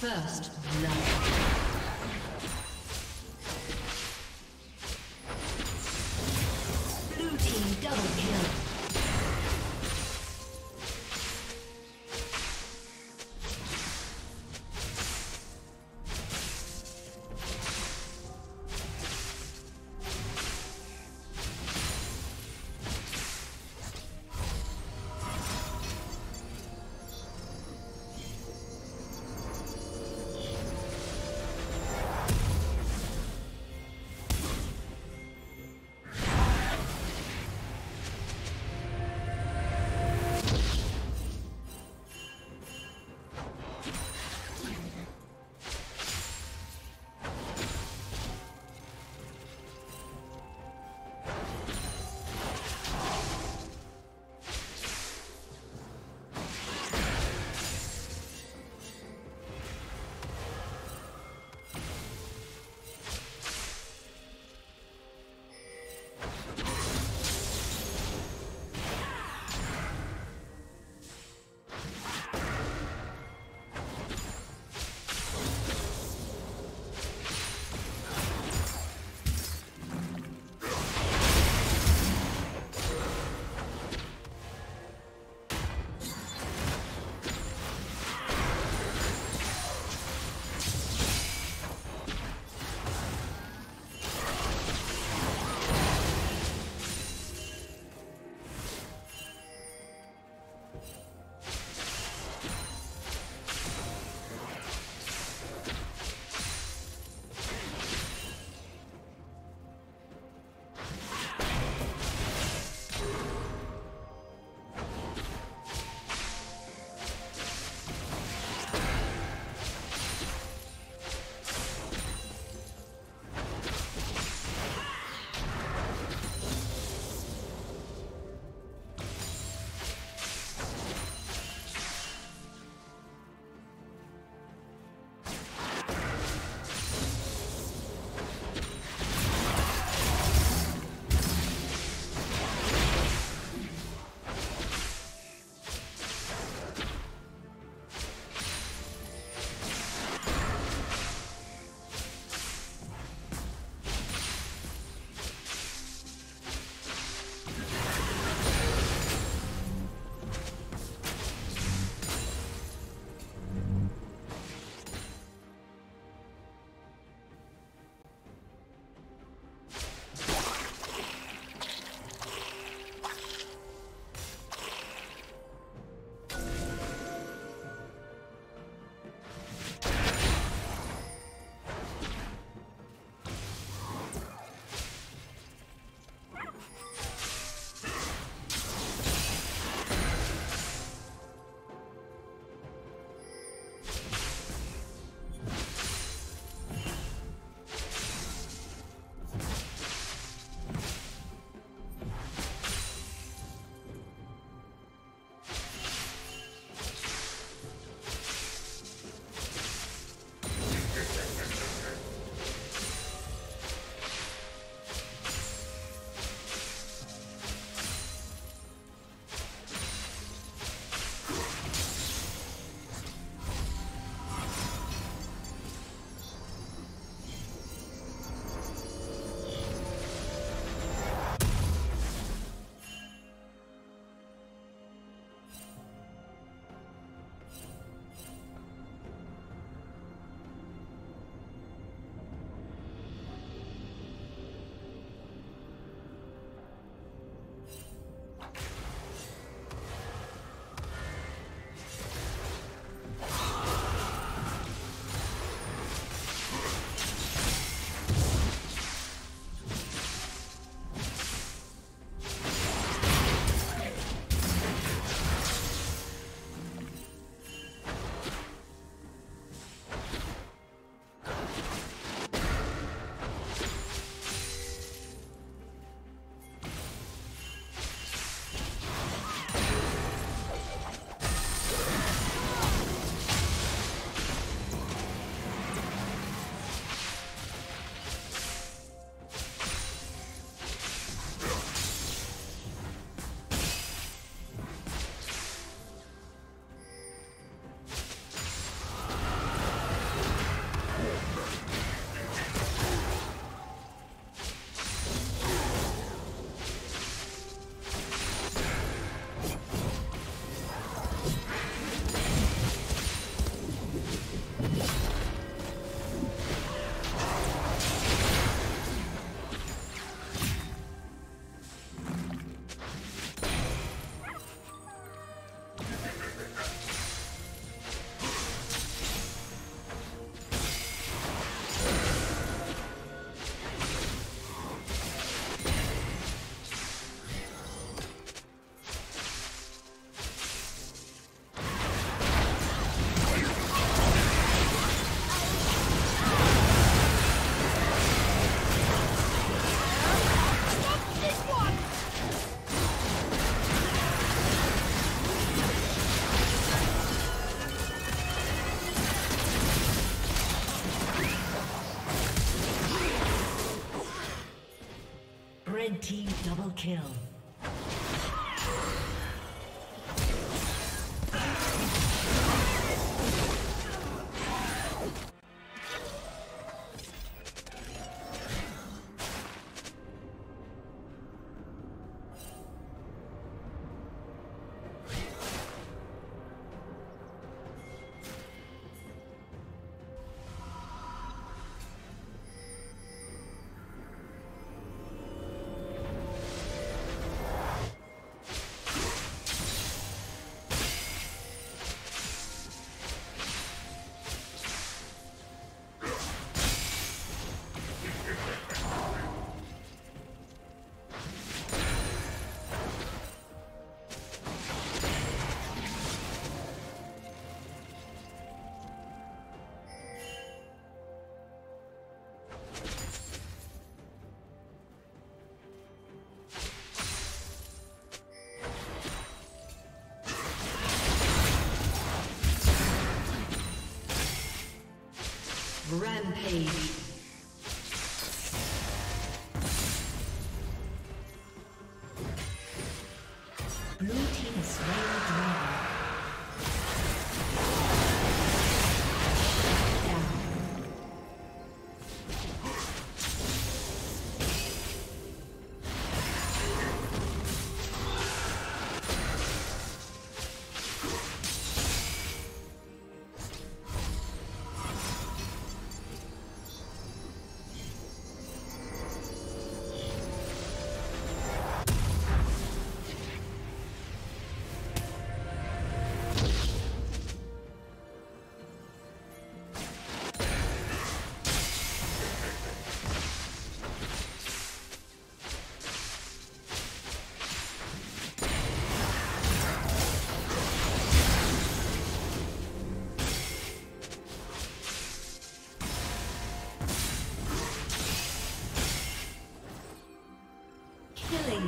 First kill. Rampage.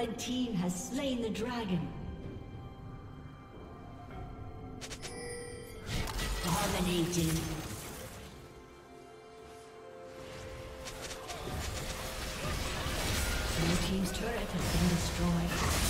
Red team has slain the dragon. Dominating. Blue team's turret has been destroyed.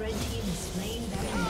Red team is slain. Baron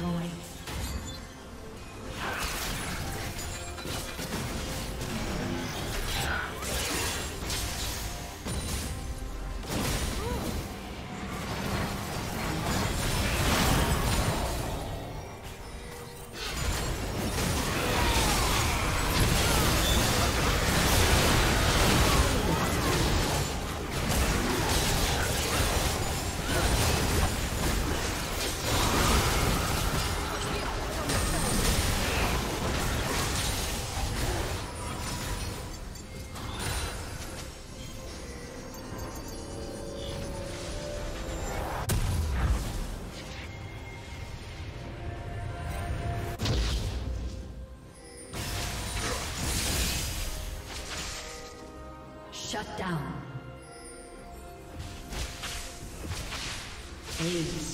Destroyed. Shut down. Aced.